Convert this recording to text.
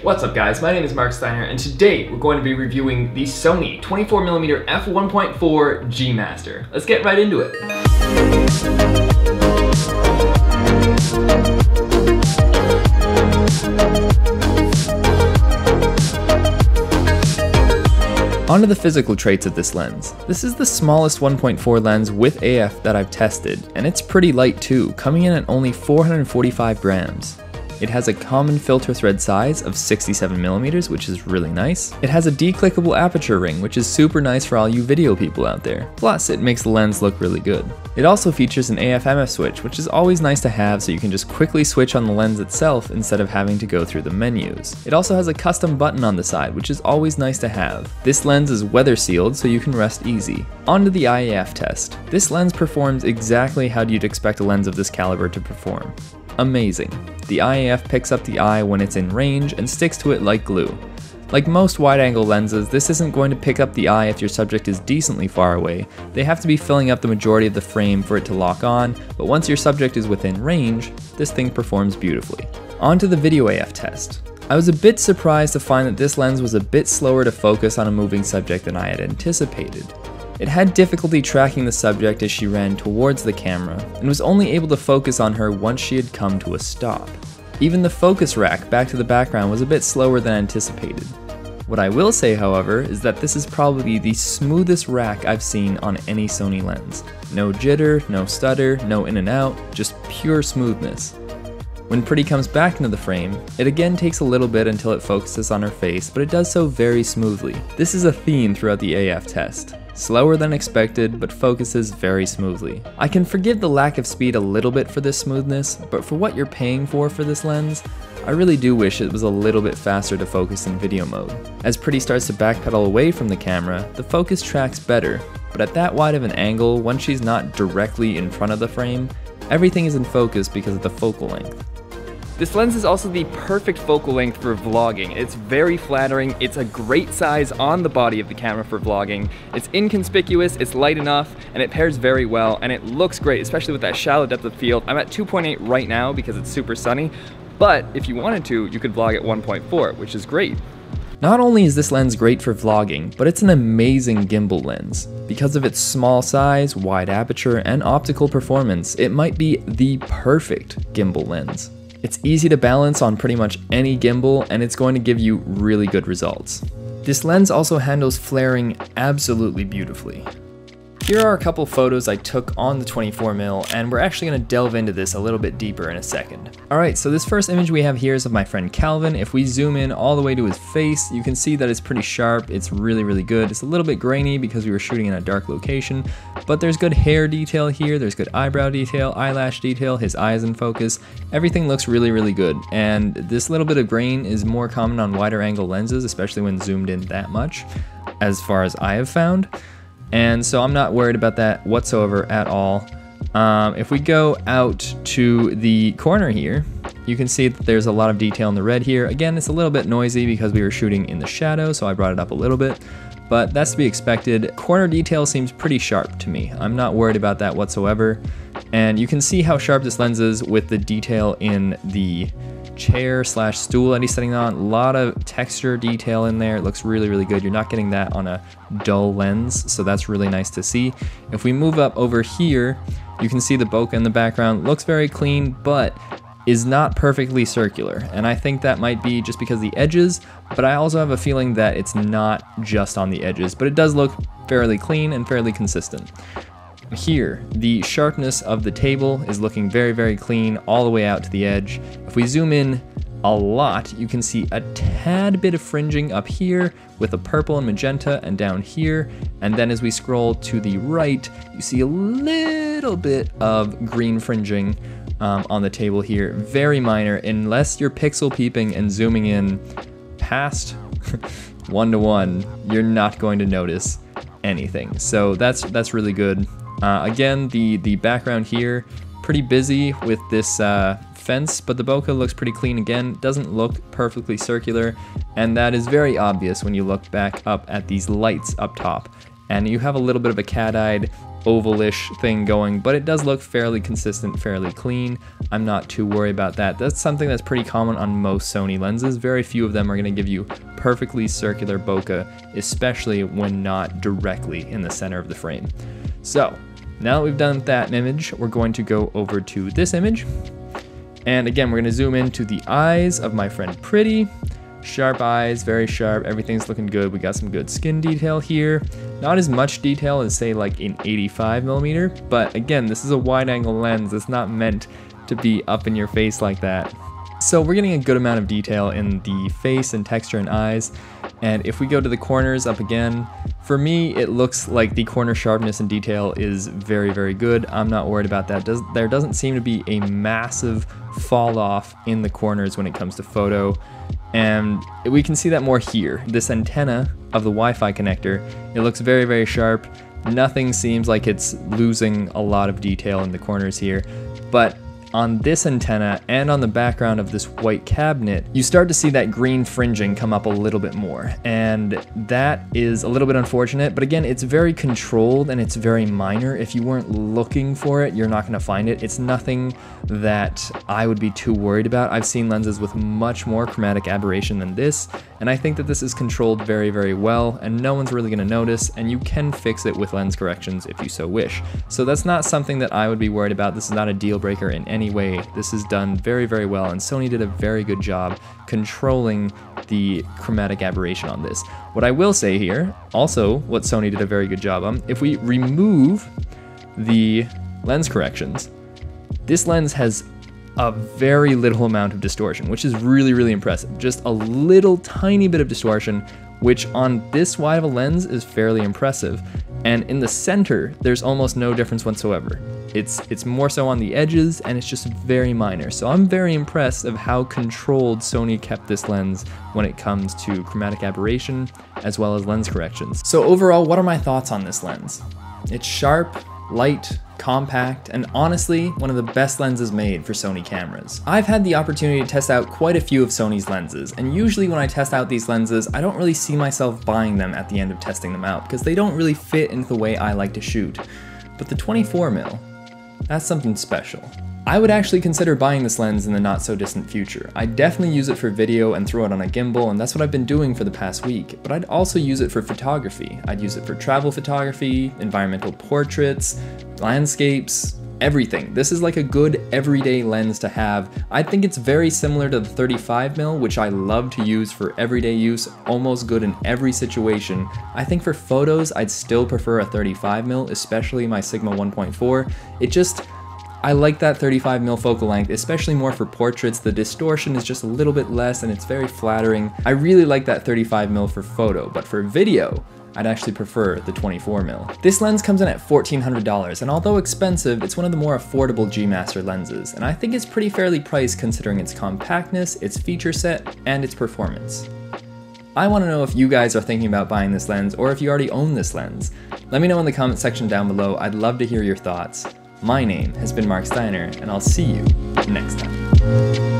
What's up guys, my name is Marc Steiner and today we're going to be reviewing the Sony 24mm f1.4 G Master. Let's get right into it. Onto the physical traits of this lens. This is the smallest 1.4 lens with AF that I've tested, and it's pretty light too, coming in at only 445 grams. It has a common filter thread size of 67mm, which is really nice. It has a declickable aperture ring, which is super nice for all you video people out there. Plus, it makes the lens look really good. It also features an AF-MF switch, which is always nice to have so you can just quickly switch on the lens itself instead of having to go through the menus. It also has a custom button on the side, which is always nice to have. This lens is weather sealed so you can rest easy. On to the Eye AF test. This lens performs exactly how you'd expect a lens of this caliber to perform amazing. The Eye AF picks up the eye when it's in range and sticks to it like glue. Like most wide angle lenses, this isn't going to pick up the eye if your subject is decently far away. They have to be filling up the majority of the frame for it to lock on, but once your subject is within range, this thing performs beautifully. On to the video AF test. I was a bit surprised to find that this lens was a bit slower to focus on a moving subject than I had anticipated. It had difficulty tracking the subject as she ran towards the camera, and was only able to focus on her once she had come to a stop. Even the focus rack back to the background was a bit slower than anticipated. What I will say, however, is that this is probably the smoothest rack I've seen on any Sony lens. No jitter, no stutter, no in and out, just pure smoothness. When Pretty comes back into the frame, it again takes a little bit until it focuses on her face, but it does so very smoothly. This is a theme throughout the AF test slower than expected, but focuses very smoothly. I can forgive the lack of speed a little bit for this smoothness, but for what you're paying for for this lens, I really do wish it was a little bit faster to focus in video mode. As Pretty starts to backpedal away from the camera, the focus tracks better, but at that wide of an angle, when she's not directly in front of the frame, everything is in focus because of the focal length. This lens is also the perfect focal length for vlogging. It's very flattering, it's a great size on the body of the camera for vlogging. It's inconspicuous, it's light enough, and it pairs very well, and it looks great, especially with that shallow depth of field. I'm at 2.8 right now because it's super sunny, but if you wanted to, you could vlog at 1.4, which is great. Not only is this lens great for vlogging, but it's an amazing gimbal lens. Because of its small size, wide aperture, and optical performance, it might be the perfect gimbal lens. It's easy to balance on pretty much any gimbal and it's going to give you really good results. This lens also handles flaring absolutely beautifully. Here are a couple photos I took on the 24mm, and we're actually gonna delve into this a little bit deeper in a second. Alright, so this first image we have here is of my friend Calvin. If we zoom in all the way to his face, you can see that it's pretty sharp, it's really, really good. It's a little bit grainy because we were shooting in a dark location, but there's good hair detail here, there's good eyebrow detail, eyelash detail, his eyes in focus. Everything looks really, really good, and this little bit of grain is more common on wider angle lenses, especially when zoomed in that much, as far as I have found. And so I'm not worried about that whatsoever at all. Um, if we go out to the corner here, you can see that there's a lot of detail in the red here. Again, it's a little bit noisy because we were shooting in the shadow, so I brought it up a little bit, but that's to be expected. Corner detail seems pretty sharp to me. I'm not worried about that whatsoever. And you can see how sharp this lens is with the detail in the chair slash stool that he's sitting on. A lot of texture detail in there. It looks really, really good. You're not getting that on a dull lens, so that's really nice to see. If we move up over here, you can see the bokeh in the background. Looks very clean, but is not perfectly circular. And I think that might be just because the edges, but I also have a feeling that it's not just on the edges, but it does look fairly clean and fairly consistent. Here, the sharpness of the table is looking very, very clean all the way out to the edge. If we zoom in a lot, you can see a tad bit of fringing up here with a purple and magenta and down here. And then as we scroll to the right, you see a little bit of green fringing um, on the table here. Very minor, unless you're pixel peeping and zooming in past one to one, you're not going to notice anything. So that's that's really good. Uh, again, the, the background here, pretty busy with this uh, fence, but the bokeh looks pretty clean again. Doesn't look perfectly circular, and that is very obvious when you look back up at these lights up top. And you have a little bit of a cat-eyed ovalish thing going, but it does look fairly consistent, fairly clean. I'm not too worried about that. That's something that's pretty common on most Sony lenses. Very few of them are gonna give you perfectly circular bokeh, especially when not directly in the center of the frame. So now that we've done that image, we're going to go over to this image. And again, we're gonna zoom into the eyes of my friend Pretty. Sharp eyes, very sharp, everything's looking good. We got some good skin detail here. Not as much detail as say like an 85 millimeter, but again, this is a wide angle lens. It's not meant to be up in your face like that. So we're getting a good amount of detail in the face and texture and eyes. And if we go to the corners up again, for me, it looks like the corner sharpness and detail is very, very good. I'm not worried about that. Does, there doesn't seem to be a massive fall off in the corners when it comes to photo. And we can see that more here. This antenna of the Wi-Fi connector, it looks very, very sharp. Nothing seems like it's losing a lot of detail in the corners here. But on this antenna and on the background of this white cabinet, you start to see that green fringing come up a little bit more. And that is a little bit unfortunate, but again, it's very controlled and it's very minor. If you weren't looking for it, you're not gonna find it. It's nothing that I would be too worried about. I've seen lenses with much more chromatic aberration than this, and I think that this is controlled very, very well, and no one's really gonna notice, and you can fix it with lens corrections if you so wish. So that's not something that I would be worried about. This is not a deal breaker in any any way. This is done very, very well, and Sony did a very good job controlling the chromatic aberration on this. What I will say here, also what Sony did a very good job on, if we remove the lens corrections, this lens has a very little amount of distortion, which is really, really impressive. Just a little tiny bit of distortion, which on this wide of a lens is fairly impressive. And in the center, there's almost no difference whatsoever. It's, it's more so on the edges and it's just very minor. So I'm very impressed of how controlled Sony kept this lens when it comes to chromatic aberration as well as lens corrections. So overall, what are my thoughts on this lens? It's sharp, light, compact, and honestly, one of the best lenses made for Sony cameras. I've had the opportunity to test out quite a few of Sony's lenses, and usually when I test out these lenses, I don't really see myself buying them at the end of testing them out, because they don't really fit into the way I like to shoot. But the 24mm, that's something special. I would actually consider buying this lens in the not so distant future. I'd definitely use it for video and throw it on a gimbal, and that's what I've been doing for the past week, but I'd also use it for photography. I'd use it for travel photography, environmental portraits, landscapes, everything. This is like a good everyday lens to have. I think it's very similar to the 35mm, which I love to use for everyday use, almost good in every situation. I think for photos, I'd still prefer a 35mm, especially my Sigma 1.4. It just, I like that 35mm focal length, especially more for portraits. The distortion is just a little bit less and it's very flattering. I really like that 35mm for photo, but for video, I'd actually prefer the 24mm. This lens comes in at $1,400, and although expensive, it's one of the more affordable G Master lenses, and I think it's pretty fairly priced considering its compactness, its feature set, and its performance. I want to know if you guys are thinking about buying this lens or if you already own this lens. Let me know in the comment section down below, I'd love to hear your thoughts. My name has been Marc Steiner, and I'll see you next time.